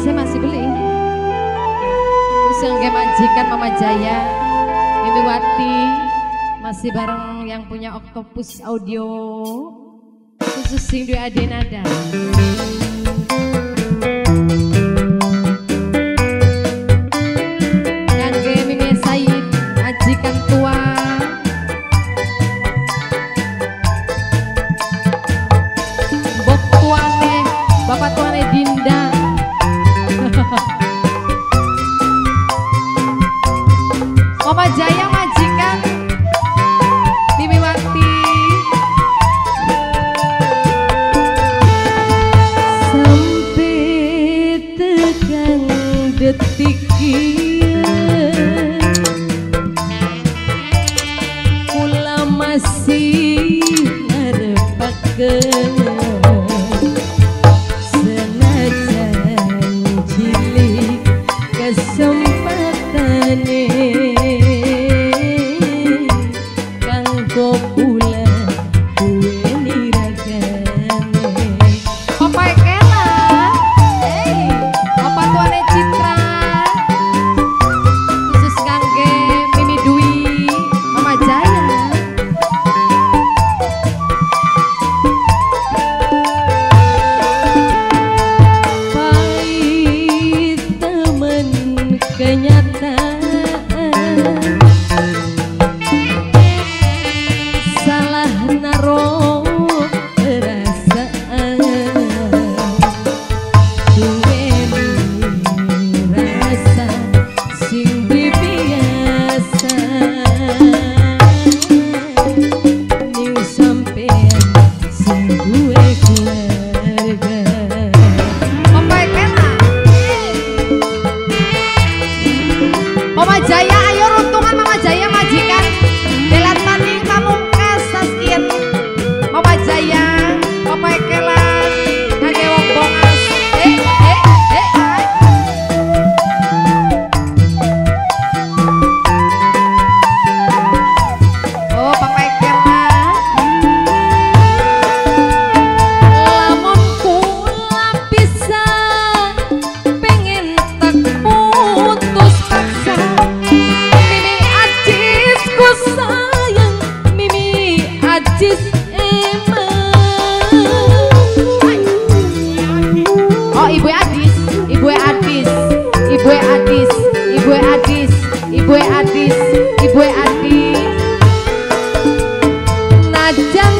saya masih beli usil game Mama Jaya Mimi Wati, masih bareng yang punya Octopus Audio khusus sing dua Adenada. Musik है। gue Andi Najang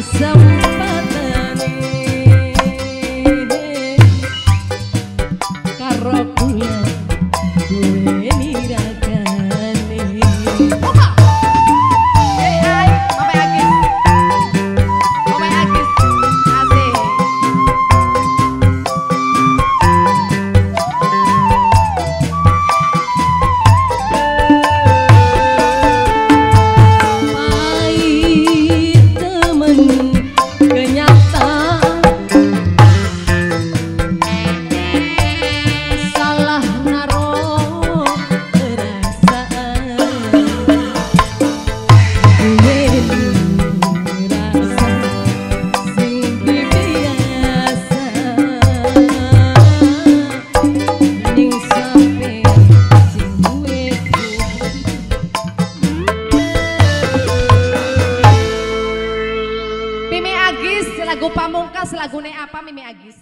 coração כמה מאגיס?